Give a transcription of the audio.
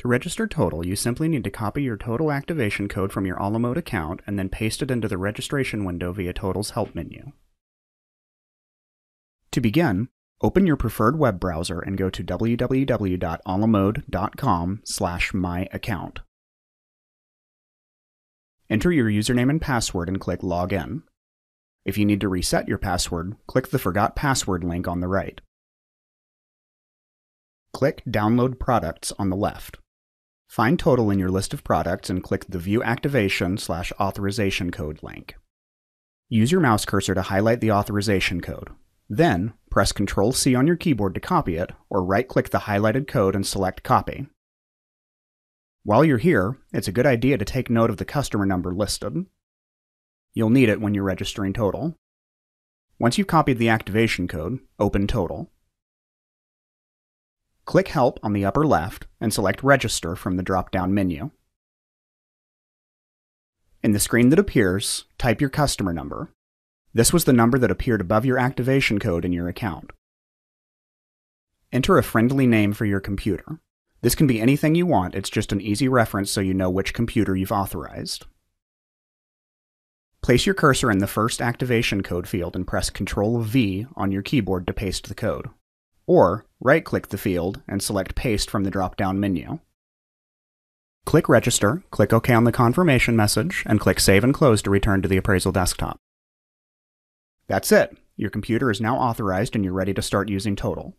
To register Total, you simply need to copy your Total activation code from your a la mode account and then paste it into the registration window via Total's help menu. To begin, open your preferred web browser and go to www.alamode.com slash myaccount. Enter your username and password and click Login. If you need to reset your password, click the Forgot Password link on the right. Click Download Products on the left. Find Total in your list of products and click the View Activation slash Authorization Code link. Use your mouse cursor to highlight the authorization code. Then, press Ctrl C on your keyboard to copy it, or right click the highlighted code and select Copy. While you're here, it's a good idea to take note of the customer number listed. You'll need it when you're registering Total. Once you've copied the activation code, open Total. Click Help on the upper left and select Register from the drop-down menu. In the screen that appears, type your customer number. This was the number that appeared above your activation code in your account. Enter a friendly name for your computer. This can be anything you want, it's just an easy reference so you know which computer you've authorized. Place your cursor in the first activation code field and press Ctrl V on your keyboard to paste the code or right-click the field and select Paste from the drop-down menu. Click Register, click OK on the confirmation message, and click Save and Close to return to the appraisal desktop. That's it. Your computer is now authorized and you're ready to start using Total.